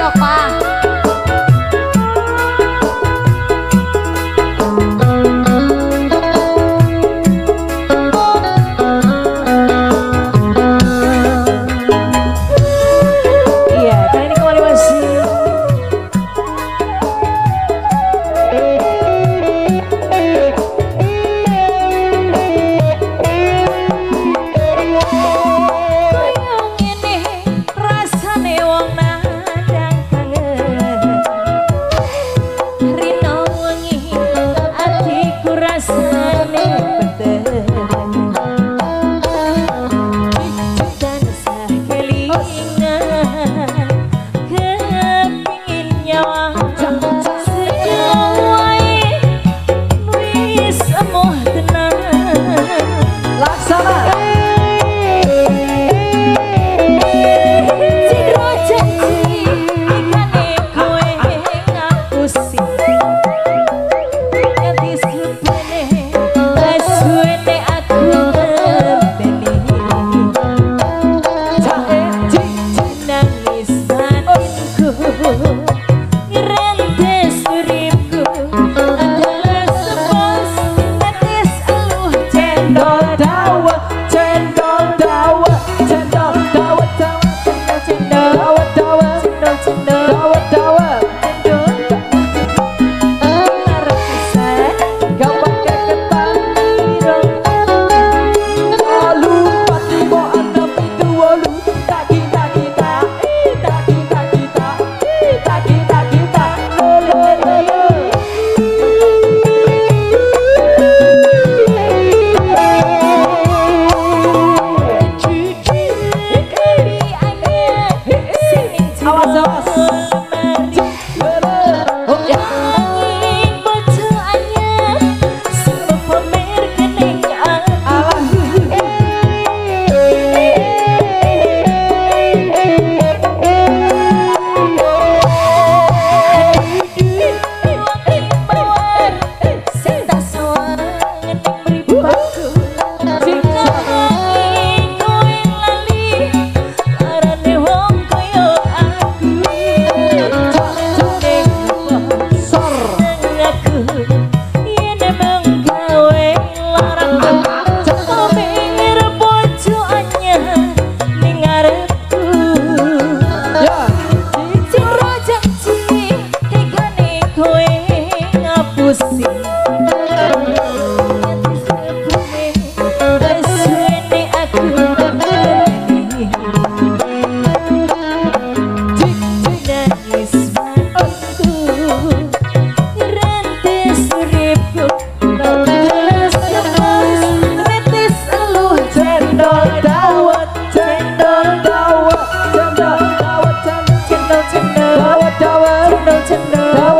要发。Arrasou! Uh,